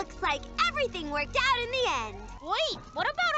Looks like everything worked out in the end. Wait, what about